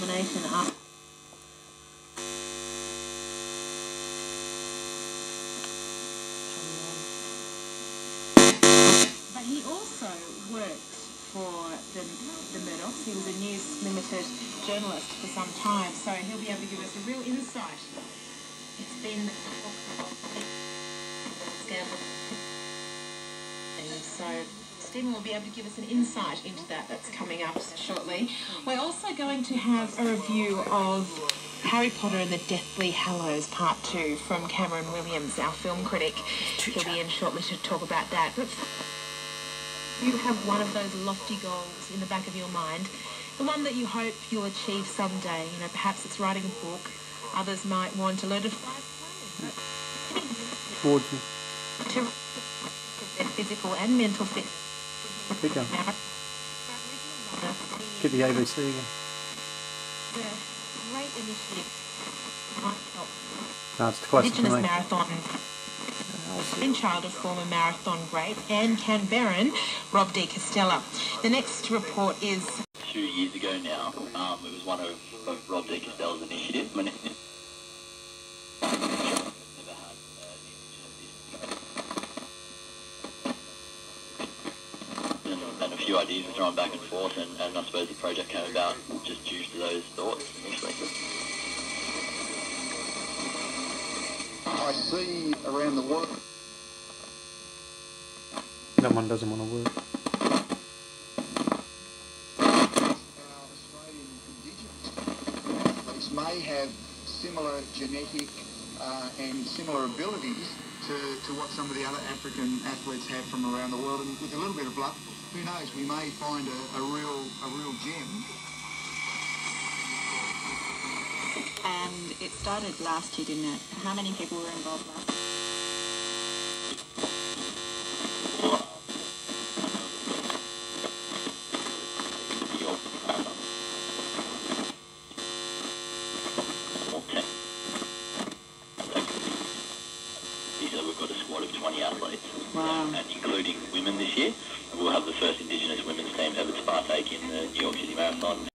nomination up. But he also worked for the, the Murdochs. He was a News Limited journalist for some time, so he'll be able to give us a real insight. It's been. So Stephen will be able to give us an insight into that. That's coming up shortly. We're also going to have a review of Harry Potter and the Deathly Hallows Part 2 from Cameron Williams, our film critic. He'll be in shortly to talk about that. But you have one of those lofty goals in the back of your mind, the one that you hope you'll achieve someday. You know, perhaps it's writing a book. Others might want to learn to fly. To their physical and mental fitness. Bigger. Get the ABC again. The great initiative might help No, it's closer to Indigenous me. marathon brainchild of former marathon great Anne Canberran, Rob de Castella. The next report is two years ago now. Um, it was one of, of Rob de Castella's initiatives. My name is- Never had, uh, the intention of this. And, and a few ideas were thrown back and forth, and, and I suppose the project came about just due to those thoughts initially. I see around the world That one doesn't want to work. our Australian Indigenous athletes may have similar genetic uh, and similar abilities to, to what some of the other African athletes have from around the world. And with a little bit of luck, who knows, we may find a, a real a real gem. And it started last year, didn't it? How many people were involved last year? So we've got a squad of 20 athletes, Wow. Uh, and including women this year. We'll have the first Indigenous women's team ever to partake in the New York City Marathon